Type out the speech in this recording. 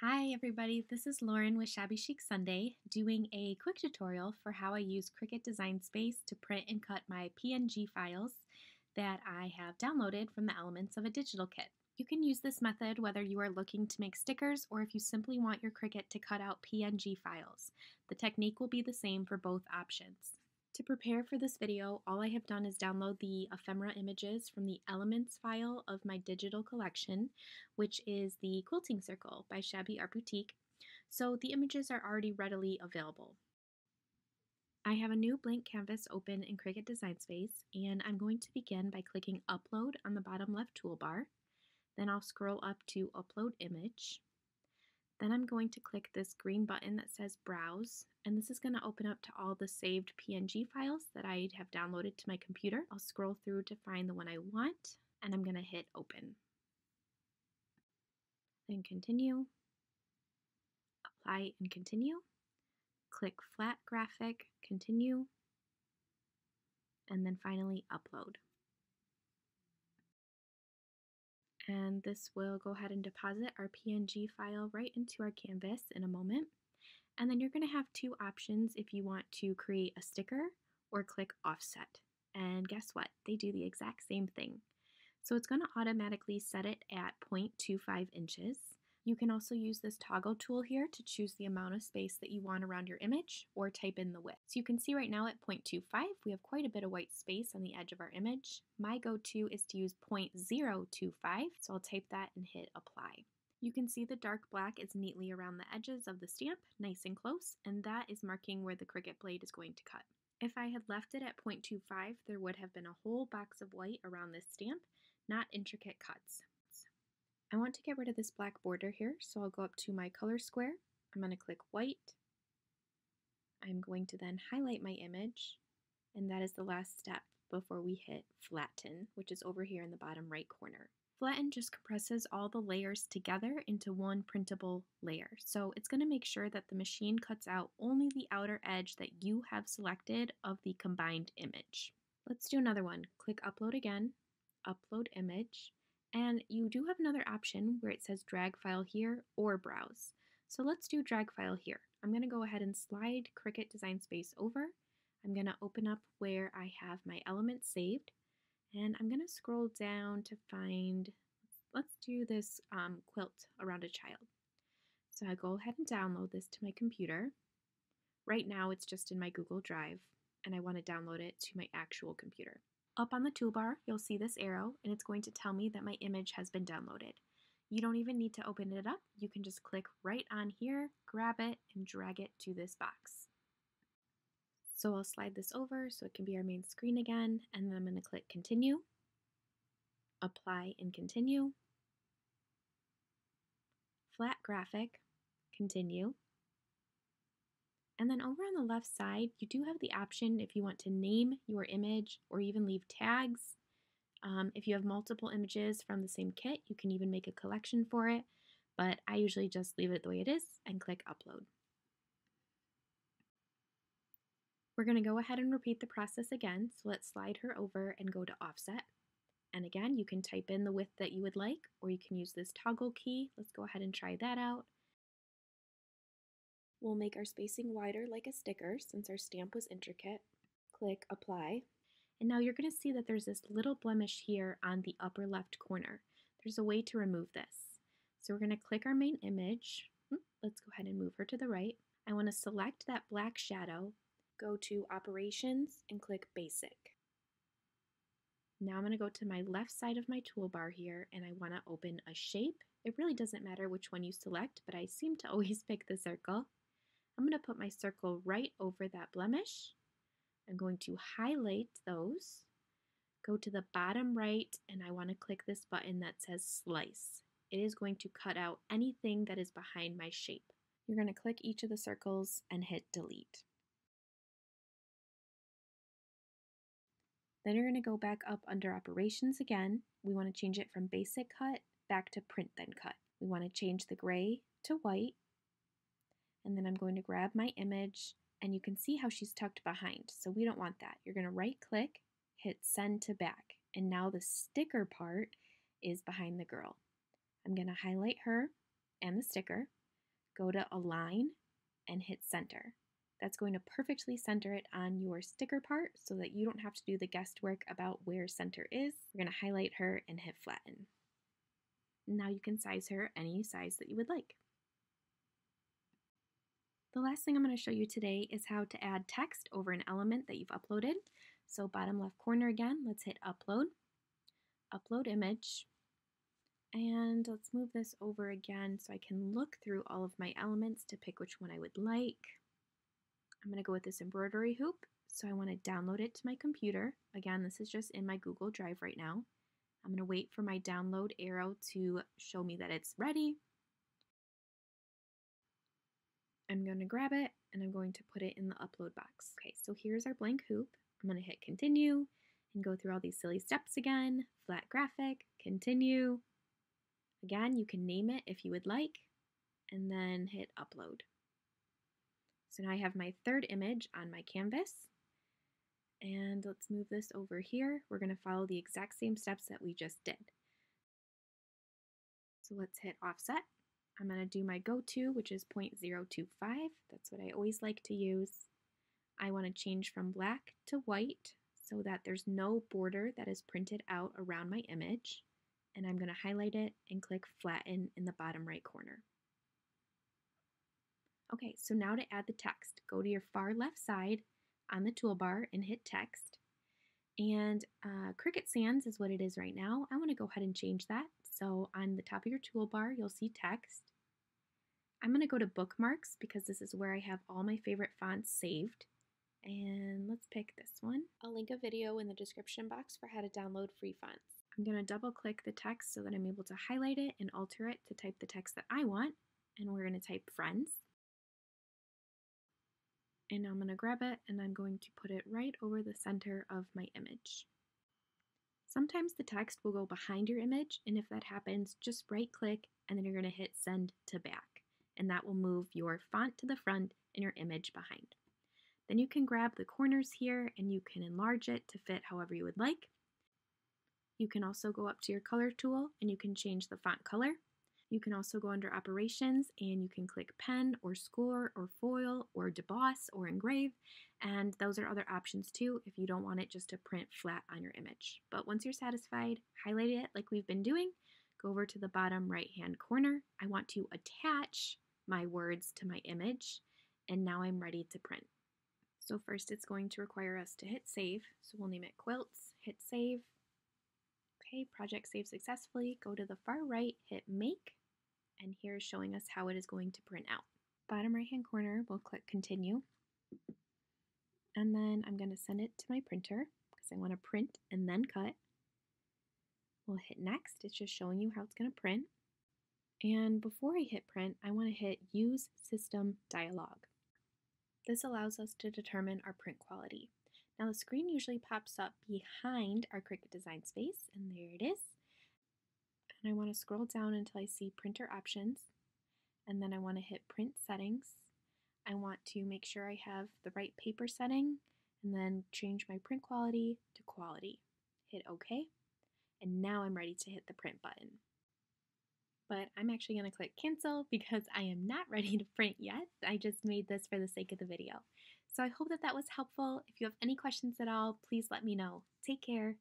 Hi everybody, this is Lauren with Shabby Chic Sundae doing a quick tutorial for how I use Cricut Design Space to print and cut my PNG files that I have downloaded from the elements of a digital kit. You can use this method whether you are looking to make stickers or if you simply want your Cricut to cut out PNG files. The technique will be the same for both options. To prepare for this video, all I have done is download the ephemera images from the Elements file of my digital collection, which is the Quilting Circle by Shabby Art Boutique, so the images are already readily available. I have a new blank canvas open in Cricut Design Space, and I'm going to begin by clicking Upload on the bottom left toolbar. Then I'll scroll up to Upload Image. Then I'm going to click this green button that says Browse, and this is going to open up to all the saved PNG files that I have downloaded to my computer. I'll scroll through to find the one I want, and I'm going to hit Open. Then Continue, Apply and Continue, click Flat Graphic, Continue, and then finally Upload. And this will go ahead and deposit our PNG file right into our canvas in a moment. And then you're going to have two options if you want to create a sticker or click offset. And guess what? They do the exact same thing. So it's going to automatically set it at 0.25 inches. You can also use this toggle tool here to choose the amount of space that you want around your image or type in the width. So you can see right now at 0.25 we have quite a bit of white space on the edge of our image. My go-to is to use 0.025 so I'll type that and hit apply. You can see the dark black is neatly around the edges of the stamp, nice and close, and that is marking where the Cricut blade is going to cut. If I had left it at 0.25, there would have been a whole box of white around this stamp, not intricate cuts. I want to get rid of this black border here, so I'll go up to my color square. I'm going to click white. I'm going to then highlight my image, and that is the last step before we hit flatten, which is over here in the bottom right corner. Flatten just compresses all the layers together into one printable layer. So it's going to make sure that the machine cuts out only the outer edge that you have selected of the combined image. Let's do another one. Click upload again, upload image, and you do have another option where it says drag file here or browse. So let's do drag file here. I'm going to go ahead and slide Cricut Design Space over. I'm going to open up where I have my elements saved. And I'm going to scroll down to find, let's do this um, quilt around a child. So I go ahead and download this to my computer. Right now it's just in my Google Drive and I want to download it to my actual computer. Up on the toolbar, you'll see this arrow, and it's going to tell me that my image has been downloaded. You don't even need to open it up. You can just click right on here, grab it, and drag it to this box. So I'll slide this over so it can be our main screen again, and then I'm going to click Continue, Apply and Continue, Flat Graphic, Continue, and then over on the left side, you do have the option if you want to name your image or even leave tags. Um, if you have multiple images from the same kit, you can even make a collection for it, but I usually just leave it the way it is and click upload. We're going to go ahead and repeat the process again, so let's slide her over and go to offset. And again, you can type in the width that you would like, or you can use this toggle key. Let's go ahead and try that out. We'll make our spacing wider like a sticker since our stamp was intricate. Click Apply. And now you're going to see that there's this little blemish here on the upper left corner. There's a way to remove this. So we're going to click our main image. Let's go ahead and move her to the right. I want to select that black shadow, go to Operations, and click Basic. Now I'm going to go to my left side of my toolbar here and I want to open a shape. It really doesn't matter which one you select, but I seem to always pick the circle. I'm going to put my circle right over that blemish. I'm going to highlight those, go to the bottom right, and I want to click this button that says Slice. It is going to cut out anything that is behind my shape. You're going to click each of the circles and hit Delete. Then you're going to go back up under Operations again. We want to change it from Basic Cut back to Print Then Cut. We want to change the gray to white and then I'm going to grab my image and you can see how she's tucked behind. So we don't want that. You're going to right click, hit send to back. And now the sticker part is behind the girl. I'm going to highlight her and the sticker. go to Align and hit Center. That's going to perfectly center it on your sticker part so that you don't have to do the guesswork about where center is. We're going to highlight her and hit Flatten. Now you can size her any size that you would like. The last thing I'm going to show you today is how to add text over an element that you've uploaded. So bottom left corner again, let's hit upload, upload image, and let's move this over again so I can look through all of my elements to pick which one I would like. I'm going to go with this embroidery hoop, so I want to download it to my computer. Again, this is just in my Google Drive right now. I'm going to wait for my download arrow to show me that it's ready. I'm going to grab it and I'm going to put it in the upload box. Okay, so here's our blank hoop. I'm going to hit continue and go through all these silly steps again. Flat graphic, continue. Again, you can name it if you would like, and then hit upload. So now I have my third image on my canvas. And let's move this over here. We're going to follow the exact same steps that we just did. So let's hit offset. I'm going to do my go-to, which is 0.025. That's what I always like to use. I want to change from black to white so that there's no border that is printed out around my image. And I'm going to highlight it and click flatten in the bottom right corner. Okay, so now to add the text, go to your far left side on the toolbar and hit text. And uh, Cricut Sans is what it is right now. I want to go ahead and change that. So on the top of your toolbar, you'll see text. I'm going to go to bookmarks because this is where I have all my favorite fonts saved. And let's pick this one. I'll link a video in the description box for how to download free fonts. I'm going to double click the text so that I'm able to highlight it and alter it to type the text that I want. And we're going to type friends. And I'm going to grab it and I'm going to put it right over the center of my image. Sometimes the text will go behind your image, and if that happens, just right click and then you're going to hit send to back, and that will move your font to the front and your image behind. Then you can grab the corners here and you can enlarge it to fit however you would like. You can also go up to your color tool and you can change the font color. You can also go under operations and you can click pen or score or foil or deboss or engrave. And those are other options too if you don't want it just to print flat on your image. But once you're satisfied, highlight it like we've been doing. Go over to the bottom right hand corner. I want to attach my words to my image and now I'm ready to print. So first it's going to require us to hit save. So we'll name it quilts, hit save. Okay, project saved successfully. Go to the far right, hit make, and here is showing us how it is going to print out. Bottom right hand corner, we'll click continue. And then I'm going to send it to my printer because I want to print and then cut. We'll hit next. It's just showing you how it's going to print. And before I hit print, I want to hit use system dialog. This allows us to determine our print quality. Now the screen usually pops up behind our Cricut Design space, and there it is. And I want to scroll down until I see printer options, and then I want to hit print settings. I want to make sure I have the right paper setting, and then change my print quality to quality. Hit OK, and now I'm ready to hit the print button but I'm actually going to click cancel because I am not ready to print yet. I just made this for the sake of the video. So I hope that that was helpful. If you have any questions at all, please let me know. Take care.